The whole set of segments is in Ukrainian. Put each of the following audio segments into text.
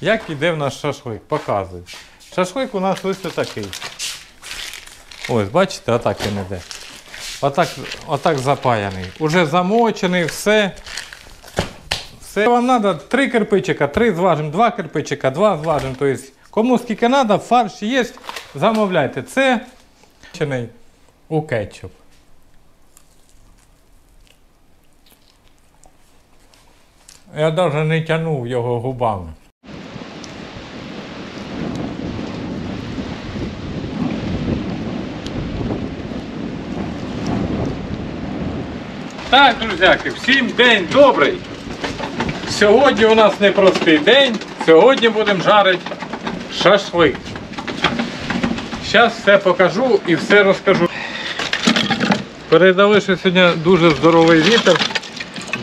Як іде в наш шашлик? Показую. Шашлик у нас ось такий. Ось, бачите, отак він іде. Отак, отак запаяний. Уже замочений, все. Все вам треба три кирпичика, три зважимо, два кирпичика, два зважимо. Тобто, кому скільки треба, фарш є, замовляйте. Це у кетчуп. Я навіть не тягнув його губами. Так, друзяки, всім день добрий. Сьогодні у нас непростий день. Сьогодні будемо жарити шашлик. Зараз все покажу і все розкажу. Передали, що сьогодні дуже здоровий вітер.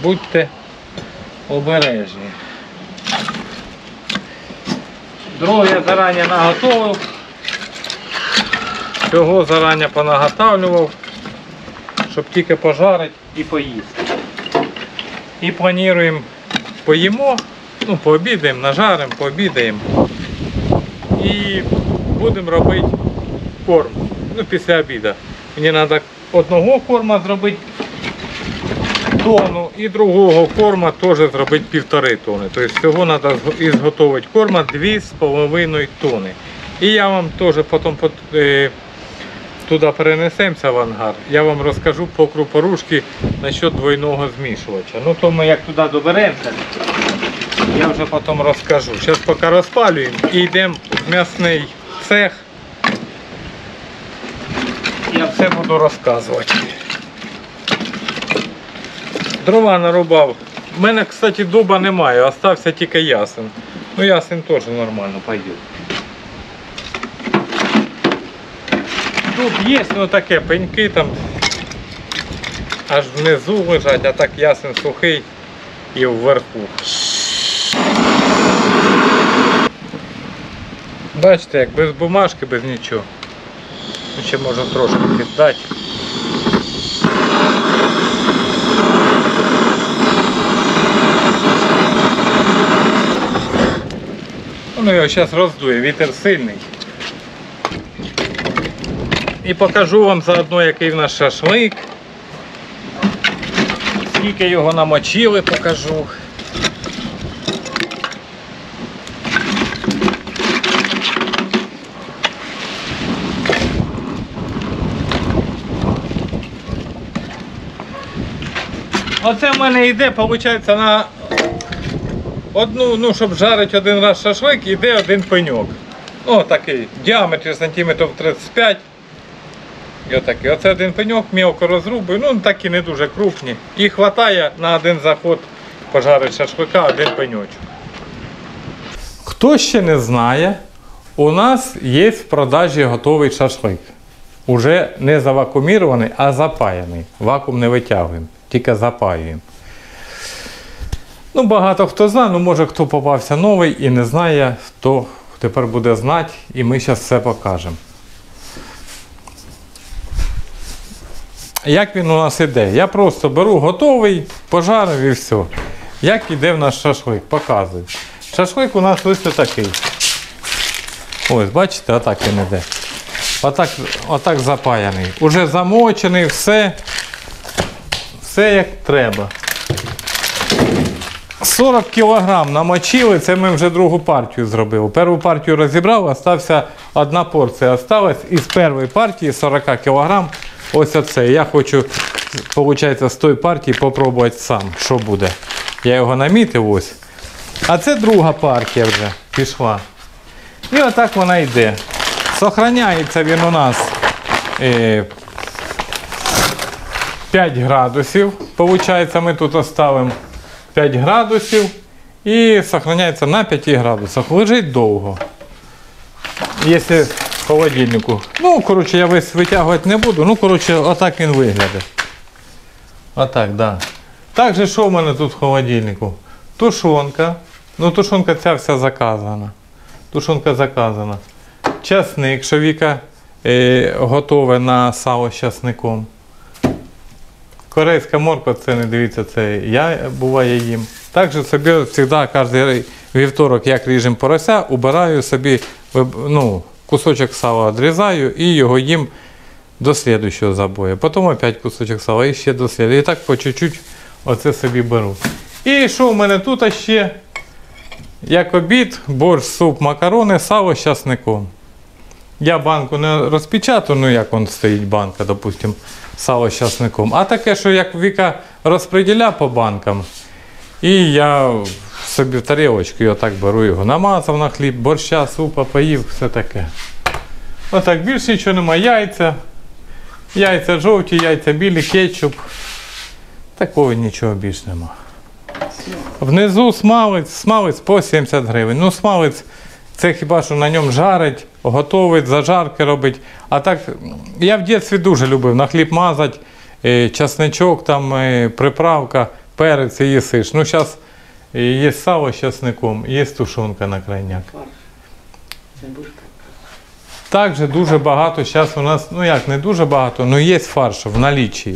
Будьте обережні. Дров я зарані наготовив. Всього зарані понаготавлював, щоб тільки пожарити і поїсти. І плануємо поїмо, ну, пообідаємо, нажаримо, пообідаємо. І будемо робити корм. Ну, після обіду. Мені треба одного корма зробити тонну і другого корма теж зробити півтори тони. Тобто всього треба ізготовити корма 2,5 тони. І я вам теж потім пот- е, туди перенесемося в ангар. Я вам розкажу по крупорушки насчет двойного змішувача. Ну то ми як туди доберемося, я вже потім розкажу. Зараз поки розпалюємо і йдемо в м'ясний цех. Я все буду розказувати. Дрова нарубав. У мене, кстати, дуба немає, остався тільки ясен. Ну ясен теж нормально пойде. Дуб є, ну таке, пеньки там аж внизу лежать, а так ясен сухий і вверху. Бачите, як без бумажки, без нічого. Ну, Ще можна трошки піддати. Ну його зараз роздує, вітер сильний. І покажу вам заодно, який в нас шашлик. Скільки його намочили, покажу. Оце в мене йде, виходить, на одну, ну, щоб жарити один раз шашлик, йде один пеньок. Ну, такий, діаметр сантиметрів 35. І отакий. Оце один пеньок, мілко розрубую, ну такі не дуже крупні. І вистачає на один заход пожарити шашлика один пеньочок. Хто ще не знає, у нас є в продажі готовий шашлик. Уже не завакумірований, а запаяний. Вакуум не витягуємо, тільки запаюємо. Ну, багато хто знає, ну може хто попався новий і не знає, то тепер буде знати, і ми зараз все покажемо. Як він у нас іде? Я просто беру готовий, пожарив і все. Як іде в нас шашлик? Показую. Шашлик у нас ось такий. Ось, бачите, отак він іде. Отак, отак запаяний. Уже замочений, все. Все як треба. 40 кг намочили, це ми вже другу партію зробили. Першу партію розібрав, остався одна порція. Осталась із першої партії 40 кг. Ось оце. Я хочу, виходить, з тої партії спробувати сам, що буде. Я його намітив ось. А це друга партія вже пішла. І отак вона йде. Сохраняється він у нас е, 5 градусів. Получається, ми тут оставимо 5 градусів і сохраняється на 5 градусах. Лежить довго. Якщо холодильнику. Ну, коротше, я весь витягувати не буду. Ну, коротше, отак він виглядає. Отак, так. Да. Так же, що в мене тут в холодильнику? Тушонка. Ну, тушонка ця вся заказана. Тушонка заказана. Часник, що Віка е, готове на сало з часником. Корейська морква, це не дивіться, це я буває їм. Також собі завжди кожен вівторок, як ріжемо порося, убираю собі ну, кусочок сала відрізаю і його їм до слідущого забою. Потім опять кусочок сала і ще до слідущого. І так по чуть-чуть оце собі беру. І що в мене тут ще? Як обід, борщ, суп, макарони, сало з часником. Я банку не розпечатаю, ну як он стоїть банка, допустим, сало з часником. А таке, що як Віка розподіля по банкам, і я собі в тарілочку його так беру його, намазав на хліб, борща, супа, поїв, все таке. Отак, більше нічого немає. Яйця, яйця жовті, яйця білі, кетчуп. Такого нічого більш нема. Внизу смалець, смалець по 70 гривень. Ну, смалець це хіба що на ньому жарить, готовить, зажарки робить. А так, я в дитинстві дуже любив на хліб мазати, е, часничок, там, е, приправка, перець і їсиш. Ну, зараз є сало з часником, є тушонка на крайняк. Також дуже багато зараз у нас, ну як не дуже багато, але є фарш в наліччі.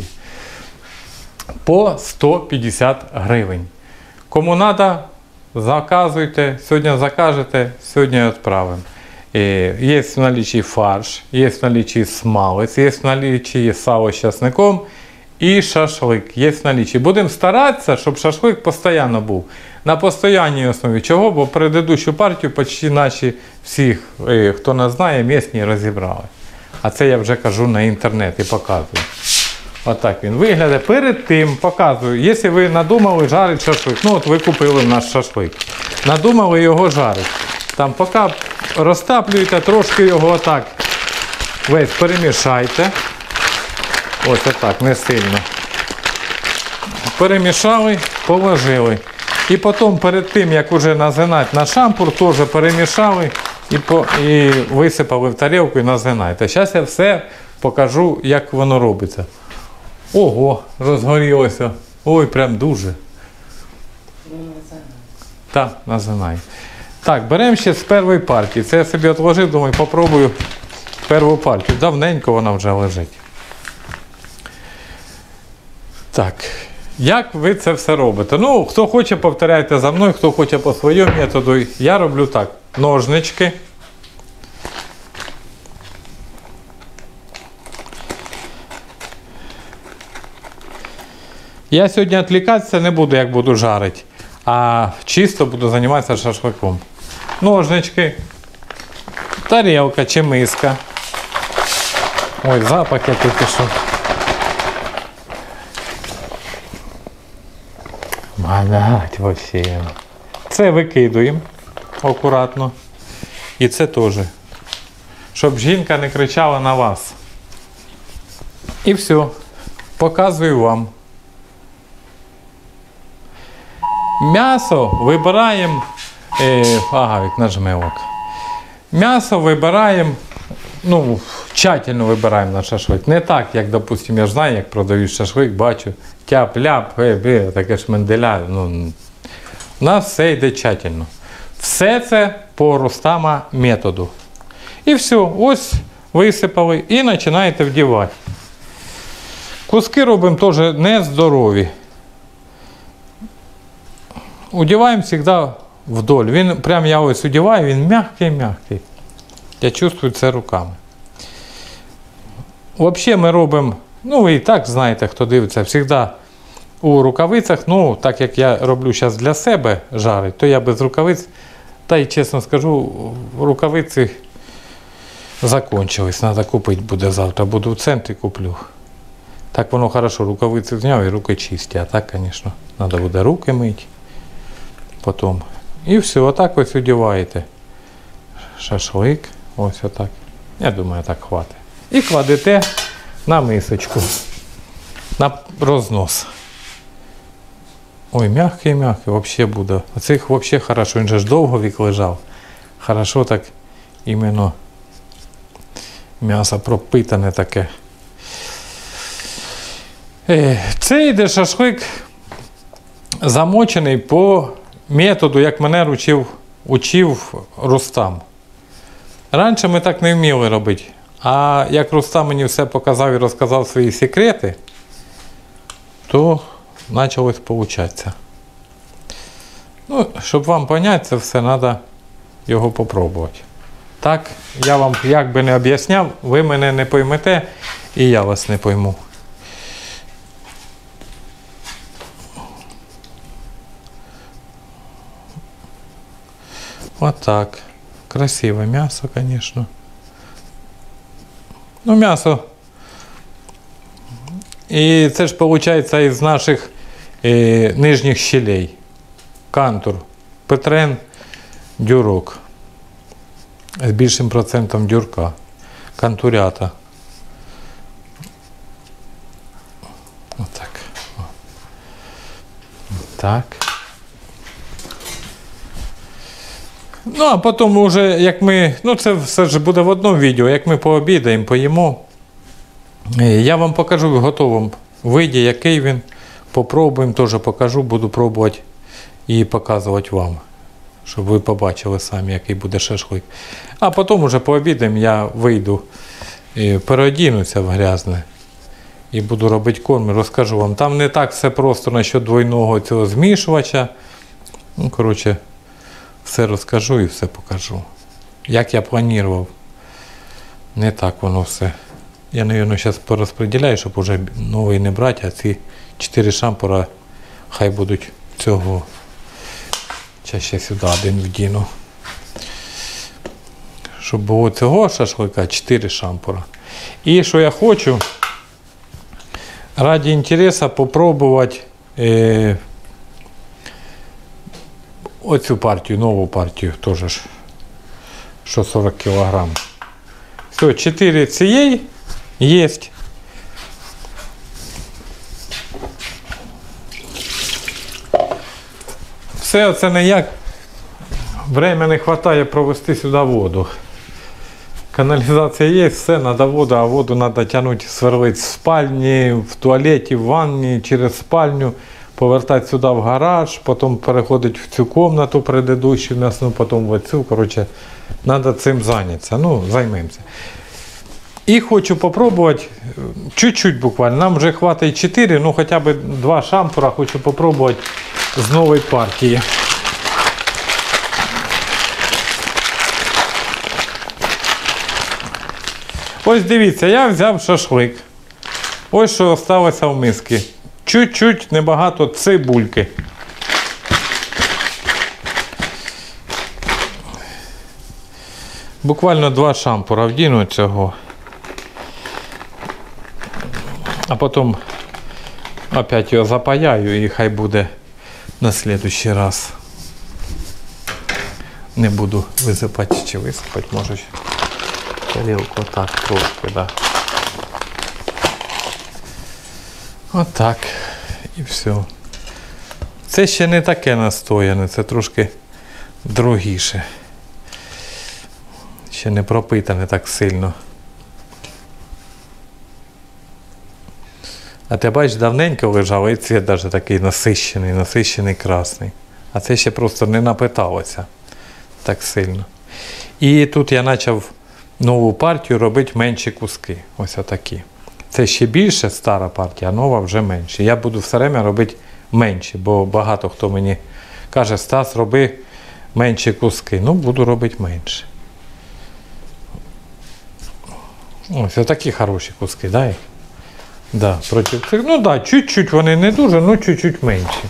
По 150 гривень. Кому треба, заказуйте. Сьогодні закажете, сьогодні відправимо. Е, Є в наліччі фарш, є в наліччі смалець, є в наліччі сало з часником і шашлик. Є в наліччі. Будемо старатися, щоб шашлик постійно був. На постійній основі. Чого? Бо предыдущу партію почти наші всіх, е, хто не знає, місні розібрали. А це я вже кажу на інтернет і показую. Отак він виглядає. Перед тим показую, якщо ви надумали жарити шашлик, ну от ви купили наш шашлик, надумали його жарити. Там поки розтаплюєте, трошки його отак весь перемішайте. Ось отак, не сильно. Перемішали, положили. І потім перед тим, як уже назинати на шампур, теж перемішали і, по, і висипали в тарілку і назинайте. Зараз я все покажу, як воно робиться. Ого, розгорілося. Ой, прям дуже. Так, назинай. Так, беремо ще з першої партії. Це я собі відложив, думаю, попробую першу партію. Давненько вона вже лежить. Так. Як ви це все робите? Ну, хто хоче, повторяйте за мною, хто хоче по своєму методу. Я роблю так. Ножнички. Я сьогодні відвлікатися не буду, як буду жарити, а чисто буду займатися шашликом. Ножнички, тарілка чи миска. Ой, запах який пішов. Малять вообще. Це викидуємо акуратно. І це теж. Щоб жінка не кричала на вас. І все. Показую вам. М'ясо вибираємо. Е, ага, як нажмелок. М'ясо вибираємо. Ну, тщательно вибираємо на шашлик. Не так, як, допустимо, я ж знаю, як продають шашлик, бачу. Тяп-ляп, е, таке ж менделя. Ну, у нас все йде тщательно. Все це по Рустама методу. І все, ось висипали і починаєте вдівати. Куски робимо теж нездорові. Удіваємо завжди вдоль. Він прям я ось удіваю, він м'який-м'який. Я чувствую це руками. Взагалі ми робимо, ну ви і так знаєте, хто дивиться, завжди у рукавицях, ну, так як я роблю зараз для себе жарить, то я без рукавиць, та й чесно скажу, рукавиці закончились. Треба купити буде завтра. Буду в центрі куплю. Так воно хорошо, рукавиці зняв і руки чисті. А так, звісно, треба буде руки мити. Потім. І все, отак ось одіваєте. Шашлик. Ось отак. Я думаю, так хватить. І кладете на мисочку. На рознос. Ой, м'який, взагалі буде. Оцих взагалі хорошо, він же ж довго вік лежав. Хорошо так іменно м'ясо пропитане таке. Е, Це йде шашлик замочений по методу, як мене учив, учив Рустам. Раніше ми так не вміли робити. А як Рустам мені все показав і розказав свої секрети, то почалось получатися. Ну, щоб вам поняти, це все треба його попробувати. Так, я вам як би не об'ясняв, ви мене не поймете, і я вас не пойму. Отак. Красиве м'ясо, звісно. Ну, м'ясо. І це ж виходить із наших е, нижніх щелей. Кантур, Петрен, дюрок. З більшим процентом дюрка. Кантурята. Отак. Так. Ну, а потім вже, як ми. Ну, це все ж буде в одному відео, як ми пообідаємо, поїмо. Е, Я вам покажу в готовому виді, який він. Попробуємо, теж покажу, буду пробувати і показувати вам, щоб ви побачили самі, який буде шашлик. А потім уже пообідаємо, я вийду, переодінуся в грязне і буду робити корм, розкажу вам. Там не так все просто насчет двойного цього змішувача. Ну, коротше, все розкажу і все покажу. Як я планував. Не так воно все. Я, мабуть, зараз порозподіляю, щоб уже новий не брати, а ці чотири шампура хай будуть цього. Зараз ще сюди один вдіну. Щоб було цього шашлика 4 шампура. І що я хочу, раді інтересу попробувати е, оцю партію, нову партію теж що 40 кг. Все, 4 цієї є. Все це не як. Время не вистачає провести сюди воду. Каналізація є, все, треба воду, а воду треба тягнути, сверлити в спальні, в туалеті, в ванні, через спальню, повертати сюди в гараж, потім переходити в цю кімнату предыдущу в нас, ну потім в цю. Коротше, треба цим зайнятися. Ну, займемося. І хочу попробувати, е, чуть-чуть буквально, нам вже хватить 4, ну хоча б два шампура, хочу попробувати з нової партії. Ось дивіться, я взяв шашлик. Ось що залишилося в миски. Чуть-чуть небагато цибульки. Буквально два шампура вдіну цього. А потім опять його запаяю і хай буде на следующий раз. Не буду висипати чи висипати, може. Тарілку так трошки, да. Отак. І все. Це ще не таке настояне, це трошки другіше. Ще не пропитане так сильно. А ти бачиш, давненько лежав, і цвіт навіть такий насищений, насищений красний. А це ще просто не напиталося так сильно. І тут я почав нову партію робити менші куски. Ось отакі. Це ще більше стара партія, а нова вже менше. Я буду все время робити менші, бо багато хто мені каже, Стас, роби менші куски. Ну, буду робити менше. Ось отакі хороші куски, дай. Да, проти цих. Ну так, да, чуть-чуть вони не дуже, ну чуть-чуть менші.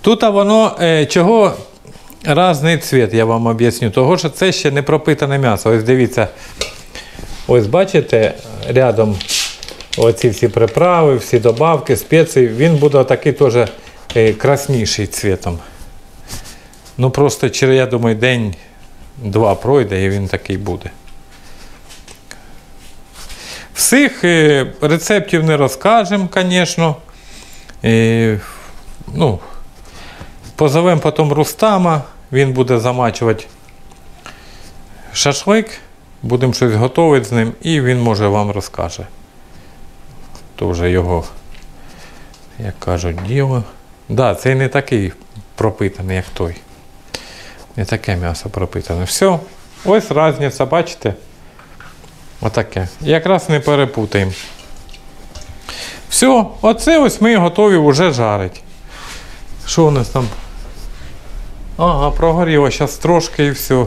Тут воно е, чого різний цвіт, я вам об'ясню. Того, що це ще не пропитане м'ясо. Ось дивіться, ось бачите, рядом оці всі приправи, всі добавки, спеції, він буде такий теж е, красніший цвітом. Ну просто через, я думаю, день-два пройде і він такий буде. Всіх е, рецептів не розкажемо, звісно. Е, ну, позовемо потім Рустама, він буде замачувати шашлик, будемо щось готувати з ним, і він може вам розкаже. То вже його, як кажуть, діло. Так, да, цей не такий пропитаний, як той. Не таке м'ясо пропитане. Все, ось різниця, бачите? Отаке. Якраз не перепутаємо. Все, оце ось ми готові вже жарити. Що у нас там? Ага, прогоріло, зараз трошки і все.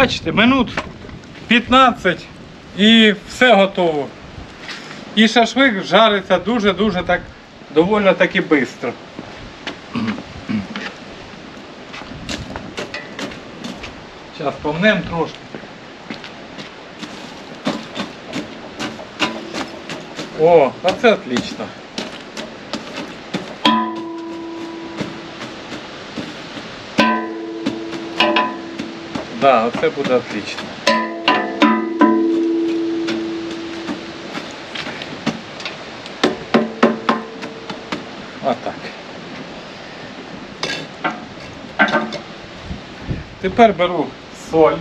Бачите, минут 15 і все готово. І шашлик жариться дуже-дуже так доволі таки швидко. Зараз помнем трошки. О, а це отлично. Да, оце буде отлично. Отак. Тепер беру соль.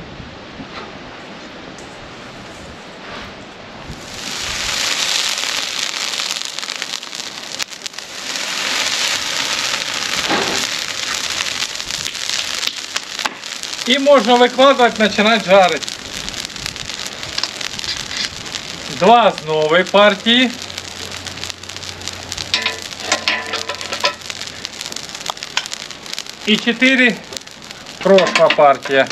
І можна викладати, починати жарити. Два з нової партії. І чотири прошла партія.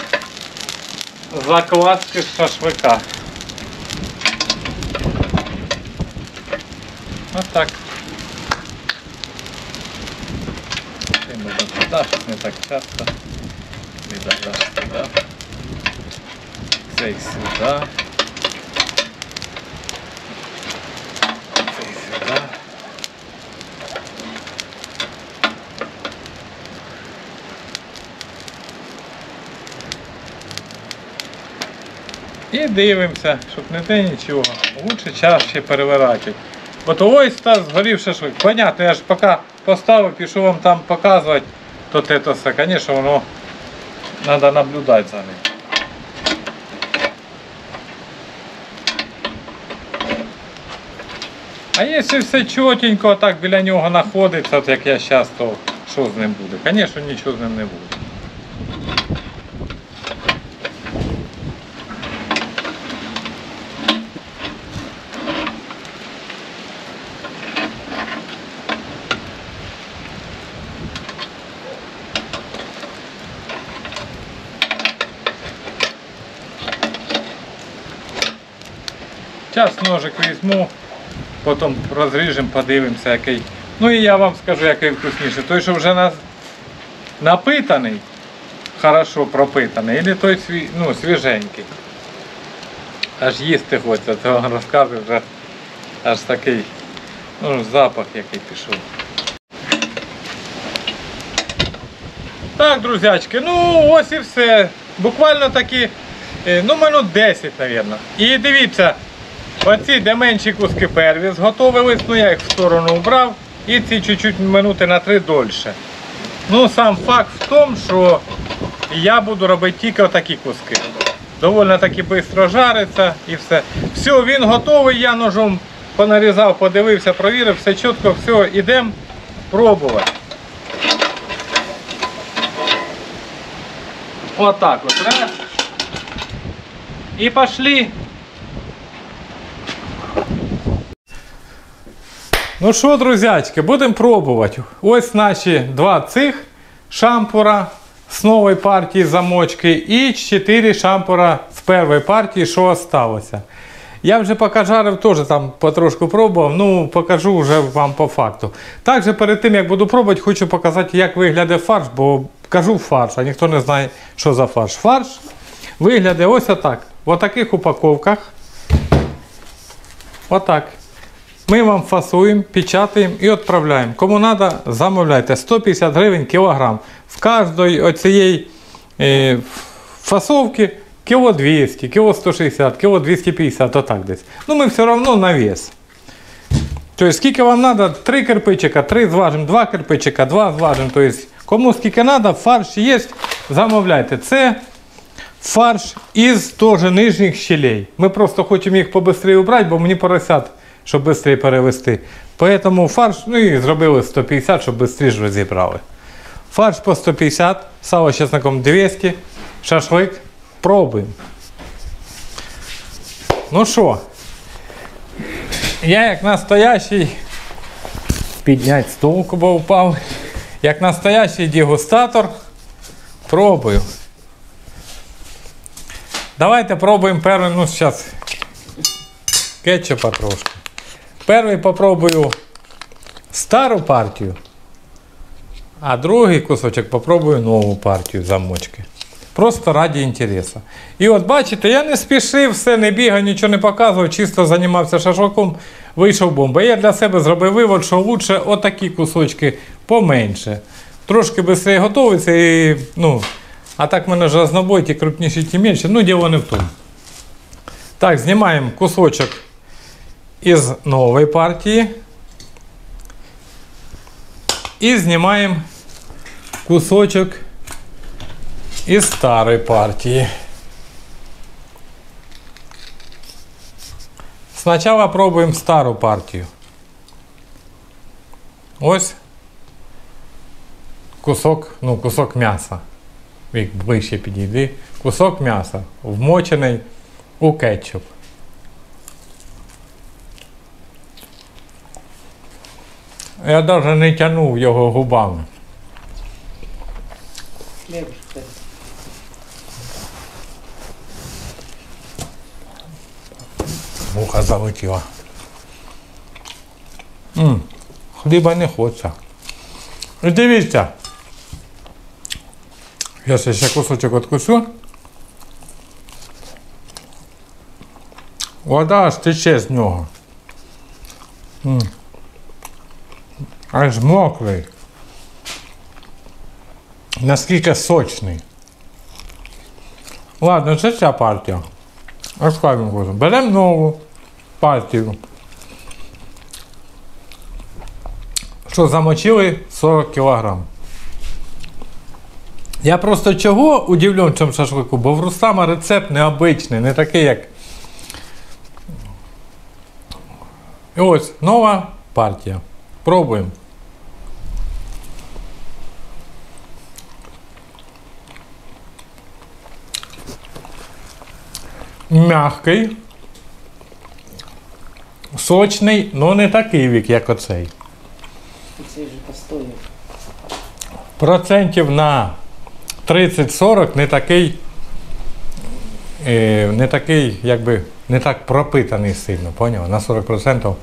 Закладки з шашлика. Ось так. Не так часто. Медаля сюда. Цей сюда. Цей сюда. І дивимося, щоб не те нічого. Лучше чаще перевирати. От ось та згорів шашлик. Понятно, я ж поки поставив, пішов вам там показувати, то те то все, звісно, воно Надо наблюдать за ним. А якщо все чотенько так біля нього знаходиться, от як я зараз, то що з ним буде? Звісно, нічого з ним не буде. Зараз ножик візьму, потім розріжемо, подивимося, який. Ну і я вам скажу, який вкусніше. Той, що вже на... напитаний, хорошо пропитаний, або той сві... ну, свіженький. Аж їсти хочеться, то розказую вже аж такий ну, запах який пішов. Так, друзячки, ну ось і все. Буквально такі, е, ну минут 10, мабуть. І дивіться, оці де менші куски перві зготовились, ну я їх в сторону убрав. І ці чуть-чуть минути на 3 дольше. Ну, сам факт в тому, що я буду робити тільки отакі куски. Довольно таки швидко жариться і все. Все, він готовий, я ножом понарізав, подивився, провірив, все чітко, все, ідемо пробувати. Отак от, раз. І пошли. Ну що, друзячки, будемо пробувати. Ось наші два цих шампура з нової партії замочки і 4 шампура з першої партії, що осталося. Я вже поки жарив, теж там потрошку пробував, ну покажу вже вам по факту. Також перед тим, як буду пробувати, хочу показати, як виглядає фарш, бо кажу фарш, а ніхто не знає, що за фарш. Фарш виглядає ось отак. В таких упаковках. Отак. Ми вам фасуємо, печатаємо і відправляємо. Кому треба, замовляйте 150 гривень кілограм. В кожної оцієї е, фасовки кіло 200, кіло 160, кіло 250, отак десь. Ну ми все одно на вес. Тобто, скільки вам треба, три кирпичика, три зважимо, два кирпичика, два зважимо. Тобто, кому скільки треба, фарш є, замовляйте. Це фарш із теж нижніх щелей. Ми просто хочемо їх побистріше убрати, бо мені поросят, щоб швидше перевести. Поэтому фарш, ну і зробили 150, щоб швидше розібрали. Фарш по 150, сало з чесником 200, шашлик. Пробуємо. Ну що, я як настоящий підняти стол, бо впав. Як настоящий дегустатор, пробую. Давайте пробуємо перший, ну зараз кетчупа трошки. Перший попробую стару партію, а другий кусочок попробую нову партію замочки. Просто раді інтересу. І от бачите, я не спішив, все не бігав, нічого не показував, чисто займався шашликом, вийшов бомба. Я для себе зробив вивод, що лучше отакі кусочки поменше. Трошки швидше готується і, ну, а так в мене ж разнобой, ті крупніші, ті менші, ну діло не в тому. Так, знімаємо кусочок із нової партії. І знімаємо кусочок із старої партії. Спочатку пробуємо стару партію. Ось кусок, ну, кусок м'яса. Вік ближче підійди. Кусок м'яса, вмочений у кетчуп. Я навіть не тягнув його губами. Хлебушка. Муха залетіла. М, хліба не хочеться. І дивіться. Я ще кусочок откусю. Вода аж тече з нього. М. Аж мокрий. Наскільки сочний. Ладно, це ця партія. Розкажемо кожен. Беремо нову партію. Що замочили 40 кг. Я просто чого удивлен цьому шашлику, бо в Рустама рецепт необичний, не такий, як. І ось нова партія. Пробуємо. Мягкий, сочний, але не такий вік, як оцей. Це вже постоїв. Процентів на 30-40 не такий, е, не такий, якби, не так пропитаний сильно, поняв? На 40%.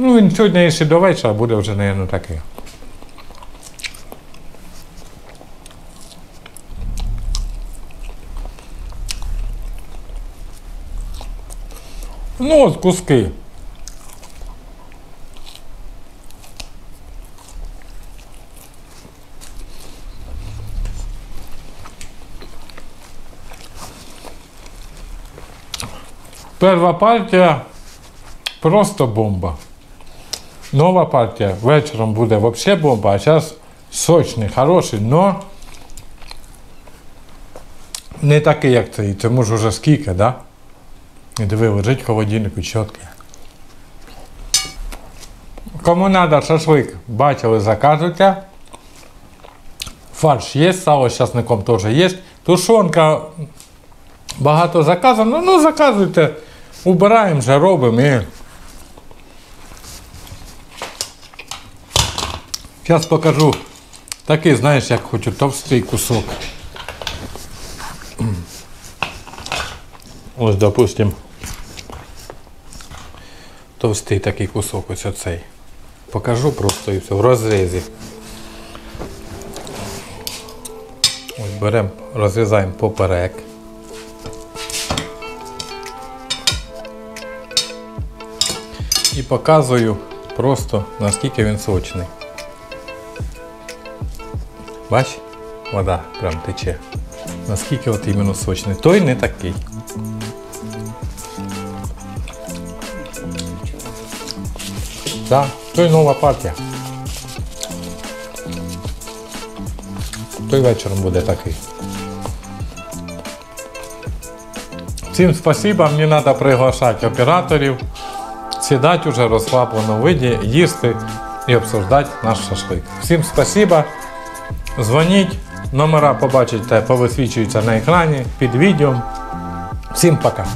Ну, він сьогодні ще до вечора буде вже, мабуть, такий. Ну, от куски. Перша партія просто бомба. Нова партія вечором буде взагалі бомба, а зараз сочний, хороший, но не такий, як цей. Тому ж вже скільки, да? І диви, лежить в холодильнику чітко. Кому треба шашлик, бачили, заказуйте. Фарш є, сало з часником теж є. Тушонка багато заказано, ну заказуйте. Убираємо вже, робимо і. Зараз покажу такий, знаєш, як хочу, товстий кусок. Ось, допустим, товстий такий кусок, ось оцей. Покажу просто і все, в розрізі. Ось беремо, розрізаємо поперек. І показую просто наскільки він сочний. Бач, вода прям тече. Наскільки от іменно сочний. Той не такий. Да, то й нова партія. Той вечором буде такий. Всім спасибо, мені треба приглашати операторів, сідати уже розслаблено виді, їсти і обсуждати наш шашлик. Всім спасибо. Дзвоніть, номера побачите, повисвічуються на екрані під відео. Всім пока.